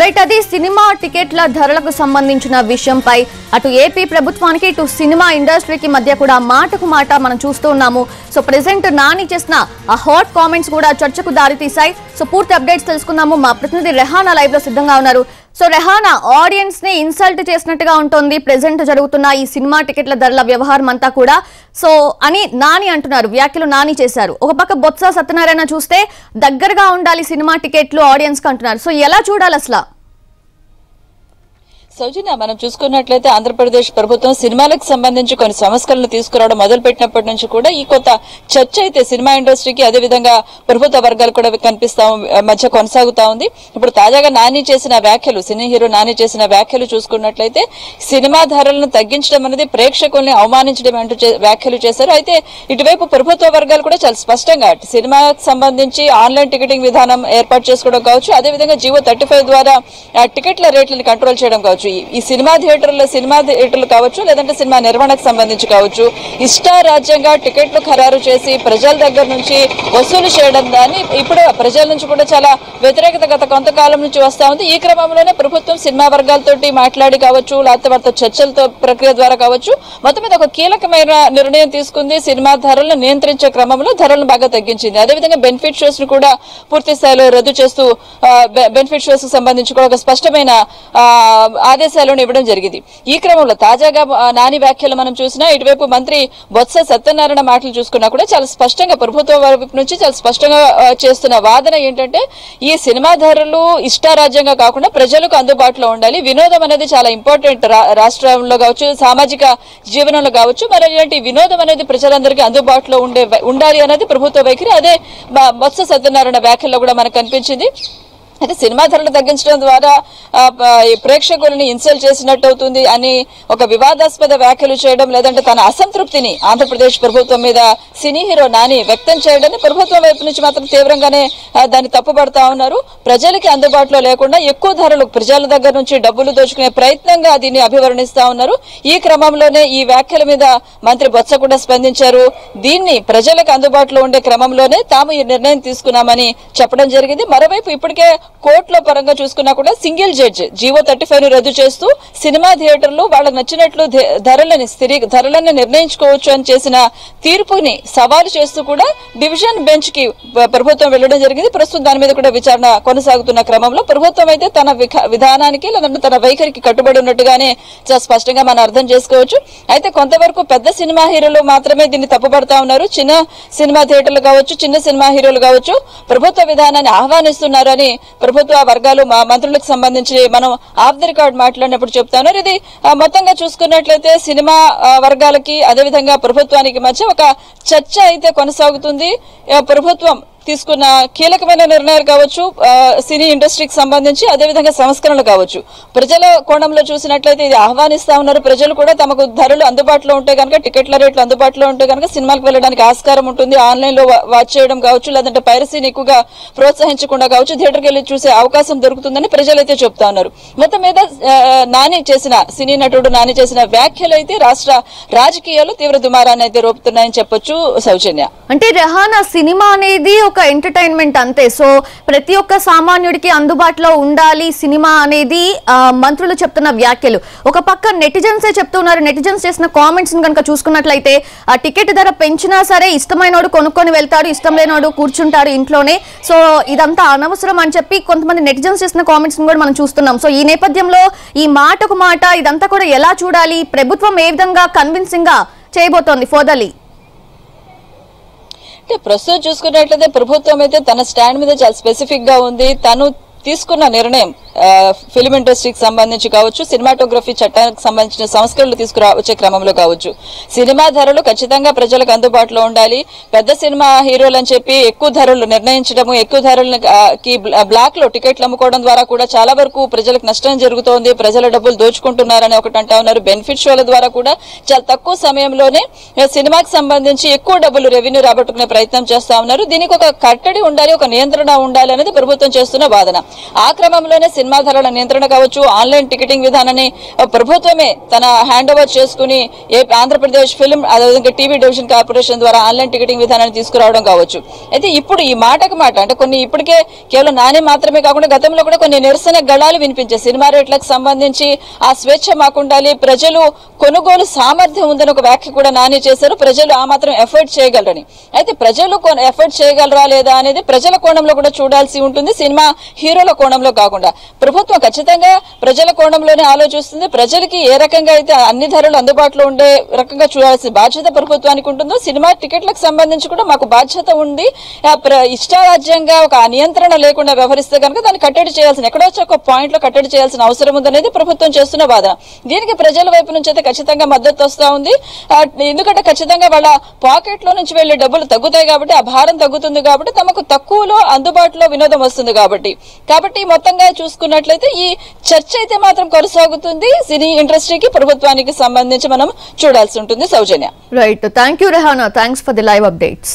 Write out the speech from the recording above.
Right అది cinema టికెట్ల ధరలకు సంబంధించిన విషయంపై అటు ఏపీ ప్రభుత్వానికి ఇటు సినిమా ఇండస్ట్రీకి మధ్య కూడా మాటకు మాట మనం చూస్తూ ఉన్నాము. సో ప్రెసెంట్ నాని చేసిన ఆ హాట్ కామెంట్స్ కూడా చర్చకు దారితీశాయి. సో పూర్తి అప్డేట్స్ తెలుసుకుందాము. మా ప్రతినిధి రెహానా లైవ్లో సిద్ధంగా ఉన్నారు. సో రెహానా ఆడియన్స్ని ఇన్సల్ట్ చేసినట్టుగా ఉంటుంది. ప్రెసెంట్ జరుగుతున్న ఈ సినిమా టికెట్ల ధరల వ్యవహారం అంతా కూడా. సో అని నాని అంటున్నారు వ్యాఖ్యలు నాని చేశారు. ఒక పక్క బొత్స సత్యనారాయణ చూస్తే దగ్గరగా ఉండాలి సినిమా టికెట్లు ఆడియన్స్కి అంటున్నారు. సో ఎలా చూడాలి అసలు? సౌజన్య మనం చూసుకున్నట్లయితే ఆంధ్రప్రదేశ్ ప్రభుత్వం సినిమాలకు సంబంధించి కొన్ని సంస్కరణలు తీసుకురావడం మొదలు పెట్టినప్పటి నుంచి కూడా ఈ కొత్త చర్చ అయితే సినిమా ఇండస్ట్రీకి అదే విధంగా ప్రభుత్వ వర్గాలు కూడా కనిపిస్తా మధ్య కొనసాగుతా ఉంది. ఇప్పుడు తాజాగా నాని చేసిన వ్యాఖ్యలు సినీ హీరో నాని చేసిన వ్యాఖ్యలు చూసుకున్నట్లయితే సినిమా ధరలను తగ్గించడం అనేది ప్రేక్షకుల్ని అవమానించడం అంటూ వ్యాఖ్యలు చేశారు. అయితే ఇటువైపు ప్రభుత్వ వర్గాలు కూడా చాలా స్పష్టంగా సినిమాకు సంబంధించి ఆన్లైన్ టికెటింగ్ విధానం ఏర్పాటు చేసుకోవడం కావచ్చు. అదే విధంగా జియో థర్టీ ఫైవ్ ద్వారా టికెట్ల రేట్లను కంట్రోల్ చేయడం కావచ్చు. ఈ- ఈ సినిమా థియేటర్లు సినిమా థియేటర్లు కావచ్చు లేదంటే సినిమా నిర్వహణకు సంబంధించి కావచ్చు. ఇష్టారాజ్యంగా టికెట్లు ఖరారు చేసి ప్రజల దగ్గర నుంచి వసూలు చేయడం దాన్ని ఇప్పుడు ప్రజల నుంచి కూడా చాలా వ్యతిరేకత గత కొంతకాలం నుంచి వస్తా ఉంది. ఈ క్రమంలోనే ప్రభుత్వం సినిమా వర్గాలతోటి మాట్లాడి కావచ్చు లేకపోతే వారితో చర్చలతో ప్రక్రియ ద్వారా కావచ్చు మొత్తం మీద ఒక కీలకమైన నిర్ణయం తీసుకుంది. సినిమా ధరలను నియంత్రించే క్రమంలో ధరలను బాగా తగ్గించింది. అదేవిధంగా బెనిఫిట్ షోస్ను కూడా పూర్తి స్థాయిలో రద్దు చేస్తూ బెనిఫిట్ షోస్కు సంబంధించి కూడా ఒక స్పష్టమైన ఆ, ఆదేశాలను ఇవ్వడం జరిగింది. ఈ క్రమంలో తాజాగా నాని వ్యాఖ్యలు మనం చూసినా ఇటువైపు మంత్రి బొత్స సత్యనారాయణ మాటలు చూసుకున్నా కూడా చాలా స్పష్టంగా ప్రభుత్వం వైపు నుంచి చాలా స్పష్టంగా చేస్తున్న వాదన ఏంటంటే ఈ సినిమా ధరలు ఇష్టారాజ్యంగా కాకుండా ప్రజలకు అందుబాటులో ఉండాలి. వినోదం అనేది చాలా ఇంపార్టెంట్ రా- రాష్ట్రంలో కావచ్చు సామాజిక జీవనంలో కావచ్చు. మరి ఇలాంటి వినోదం అనేది ప్రజలందరికీ అందుబాటులో ఉండే ఉండాలి అనేది ప్రభుత్వ వైఖరి. అదే బొత్స సత్యనారాయణ వ్యాఖ్యల్లో కూడా మనకు కనిపించింది. అయితే సినిమా ధరలు తగ్గించడం ద్వారా ఈ ప్రేక్షకులని ఇన్సల్ట్ చేసినట్టు అవుతుంది అని ఒక వివాదాస్పద వ్యాఖ్యలు చేయడం లేదంటే తన అసంతృప్తిని ఆంధ్రప్రదేశ్ ప్రభుత్వం మీద సినీ హీరో నాని వ్యక్తం చేయడాన్ని ప్రభుత్వం వైపు నుంచి మాత్రం తీవ్రంగానే దాన్ని తప్పుపడతా ఉన్నారు. ప్రజలకి అందుబాటులో లేకుండా ఎక్కువ ధరలు ప్రజల దగ్గర నుంచి డబ్బులు దోచుకునే ప్రయత్నంగా దీన్ని అభివర్ణిస్తా ఉన్నారు. ఈ క్రమంలోనే ఈ వ్యాఖ్యల మీద మంత్రి బొత్స కూడా స్పందించారు. దీన్ని ప్రజలకు అందుబాటులో ఉండే క్రమంలోనే తాము ఈ నిర్ణయం తీసుకున్నామని చెప్పడం జరిగింది. మరోవైపు ఇప్పటికే కోర్టులో పరంగా చూసుకున్నా కూడా సింగిల్ జడ్జ్ జీవో థర్టీ ఫైవ్ను రద్దు చేస్తూ సినిమా థియేటర్లు వాళ్ళకి నచ్చినట్లు ధరలను ధరలని స్థిరీ ధరలను నిర్ణయించుకోవచ్చు అని చేసిన తీర్పుని సవాలు చేస్తూ కూడా డివిజన్ బెంచ్కి ప్రభుత్వం వెళ్ళడం జరిగింది. ప్రస్తుతం దాని మీద కూడా విచారణ కొనసాగుతున్న క్రమంలో ప్రభుత్వం అయితే తన విఖ- విధానానికి లేదంటే తన వైఖరికి కట్టుబడి ఉన్నట్టుగానే చాలా స్పష్టంగా మనం అర్థం చేసుకోవచ్చు. అయితే కొంతవరకు పెద్ద సినిమా హీరోలు మాత్రమే దీన్ని తప్పుపడతా ఉన్నారు. చిన్న సినిమా థియేటర్లు కావచ్చు చిన్న సినిమా హీరోలు కావచ్చు ప్రభుత్వ విధానాన్ని ఆహ్వానిస్తున్నారు అని ప్రభుత్వ వర్గాలు మా మంత్రులకు సంబంధించి మనం ఆఫ్ ది రికార్డ్ మాట్లాడినప్పుడు చెప్తాను. ఇది మొత్తంగా చూసుకున్నట్లయితే సినిమా వర్గాలకి అదేవిధంగా ప్రభుత్వానికి మధ్య ఒక చర్చ అయితే కొనసాగుతుంది. ప్రభుత్వం తీసుకున్న కీలకమైన నిర్ణయాలు కావచ్చు సినీ ఇండస్ట్రీకి సంబంధించి అదేవిధంగా సంస్కరణలు కావచ్చు. ప్రజల కోణంలో చూసినట్లయితే ఇది ఆహ్వానిస్తా ఉన్నారు. ప్రజలు కూడా తమకు ధరలు అందుబాటులో ఉంటే కనుక టికెట్ల రేట్లు అందుబాటులో ఉంటే కనుక సినిమాకి వెళ్ళడానికి ఆస్కారం ఉంటుంది. ఆన్లైన్లో వాచ్ చేయడం కావచ్చు లేదంటే పైరసీని ఎక్కువగా ప్రోత్సహించకుండా కావచ్చు థియేటర్కి వెళ్ళి చూసే అవకాశం దొరుకుతుందని ప్రజలైతే చెప్తా ఉన్నారు. మొత్తం మీద నాని చేసిన సినీ నటుడు నాని చేసిన వ్యాఖ్యలు అయితే రాష్ట్ర రాజకీయాలు తీవ్ర దుమారాన్ని అయితే రోపుతున్నాయని చెప్పొచ్చు సౌజన్య. అంటే రెహానా సినిమా అనేది ఒక ఎంటర్టైన్మెంట్ అంతే. సో ప్రతి ఒక్క సామాన్యుడికి అందుబాటులో ఉండాలి సినిమా అనేది మంత్రులు చెప్తున్న వ్యాఖ్యలు. ఒక పక్క నెటిజన్సే చెప్తున్నారు. నెటిజన్స్ చేసిన కామెంట్స్ కనుక చూసుకున్నట్లయితే ఆ టికెట్ ధర పెంచినా సరే ఇష్టమైనోడు కొనుక్కొని వెళ్తాడు ఇష్టం లేనోడు కూర్చుంటాడు ఇంట్లోనే. సో ఇదంతా అనవసరం అని చెప్పి కొంతమంది నెటిజన్స్ చేసిన కామెంట్స్ కూడా మనం చూస్తున్నాం. సో ఈ నేపథ్యంలో ఈ మాటకు మాట ఇదంతా కూడా ఎలా చూడాలి? ప్రభుత్వం ఏ విధంగా కన్విన్సింగ్గా చేయబోతోంది? ఫోదలీ. అంటే ప్రస్తుతం చూసుకున్నట్లయితే ప్రభుత్వం అయితే తన స్టాండ్ మీద చాలా స్పెసిఫిక్గా ఉంది. తను తీసుకున్న నిర్ణయం ఫిలిం ఇండస్ట్రీకి సంబంధించి కావచ్చు సినిమాటోగ్రఫీ చట్టానికి సంబంధించిన సంస్కరణలు తీసుకురా వచ్చే క్రమంలో కావచ్చు. సినిమా ధరలు ఖచ్చితంగా ప్రజలకు అందుబాటులో ఉండాలి. పెద్ద సినిమా హీరోలు అని చెప్పి ఎక్కువ ధరలు నిర్ణయించడము ఎక్కువ ధరలను బ్లాక్లో టికెట్లు అమ్ముకోవడం ద్వారా కూడా చాలా వరకు ప్రజలకు నష్టం జరుగుతోంది. ప్రజల డబ్బులు దోచుకుంటున్నారని ఒకటి అంటా ఉన్నారు. బెనిఫిట్ షోల ద్వారా కూడా చాలా తక్కువ సమయంలోనే సినిమాకి సంబంధించి ఎక్కువ డబ్బులు రెవెన్యూ రాబట్టుకునే ప్రయత్నం చేస్తా ఉన్నారు. దీనికి ఒక కట్టడి ఉండాలి ఒక నియంత్రణ ఉండాలి అనేది ప్రభుత్వం చేస్తున్న వాదన. ఆ క్రమంలోనే సినిమా ధరల నియంత్రణ కావచ్చు ఆన్లైన్ టికెటింగ్ విధానాన్ని ప్రభుత్వమే తన హ్యాండ్ ఓవర్ చేసుకుని ఏ ఆంధ్రప్రదేశ్ ఫిల్మ్ అదేవిధంగా టీవీ డివిజన్ కార్పొరేషన్ ద్వారా ఆన్లైన్ టికెటింగ్ విధానాన్ని తీసుకురావడం కావచ్చు. అయితే ఇప్పుడు ఈ మాటకు మాట అంటే కొన్ని ఇప్పటికే కేవలం నాని మాత్రమే కాకుండా గతంలో కూడా కొన్ని నిరసన గళాలు వినిపించాయి. సినిమా రేట్లకు సంబంధించి ఆ స్వేచ్ఛ మాకుండాలి ప్రజలు కొనుగోలు సామర్థ్యం ఉందని ఒక వ్యాఖ్య కూడా నాని చేశారు. ప్రజలు ఆ మాత్రం ఎఫర్ట్ చేయగలరని. అయితే ప్రజలు ఎఫర్ట్ చేయగలరా లేదా అనేది ప్రజల కోణంలో కూడా చూడాల్సి ఉంటుంది. సినిమా హీరోల కోణంలో కాకుండా. ప్రభుత్వం ఖచ్చితంగా ప్రజల కోణంలోనే ఆలోచిస్తుంది. ప్రజలకి ఏ రకంగా అయితే అన్ని ధరలు అందుబాటులో ఉండే రకంగా చూడాల్సిన బాధ్యత ప్రభుత్వానికి ఉంటుందో సినిమా టికెట్లకు సంబంధించి కూడా మాకు బాధ్యత ఉంది. ప్ర- ఇష్టారాజ్యంగా ఒక నియంత్రణ లేకుండా వ్యవహరిస్తే కనుక దాన్ని కట్టడి చేయాల్సిన ఎక్కడో ఒక పాయింట్లో కట్టడి చేయాల్సిన అవసరం ఉందనేది ప్రభుత్వం చేస్తున్న వాదన. దీనికి ప్రజల వైపు నుంచి అయితే ఖచ్చితంగా మద్దతు వస్తా ఉంది. ఎందుకంటే ఖచ్చితంగా వాళ్ళ పాకెట్లో నుంచి వెళ్ళే డబ్బులు తగ్గుతాయి కాబట్టి ఆ భారం తగ్గుతుంది కాబట్టి తమకు తక్కువలో అందుబాటులో వినోదం వస్తుంది కాబట్టి. కాబట్టి మొత్తంగా చూసుకున్నట్లయితే ఈ చర్చ అయితే మాత్రం కొనసాగుతుంది. సినీ ఇండస్ట్రీకి ప్రభుత్వానికి సంబంధించి మనం చూడాల్సి ఉంటుంది. Soujanya. Right thank you Rehana thanks for the live updates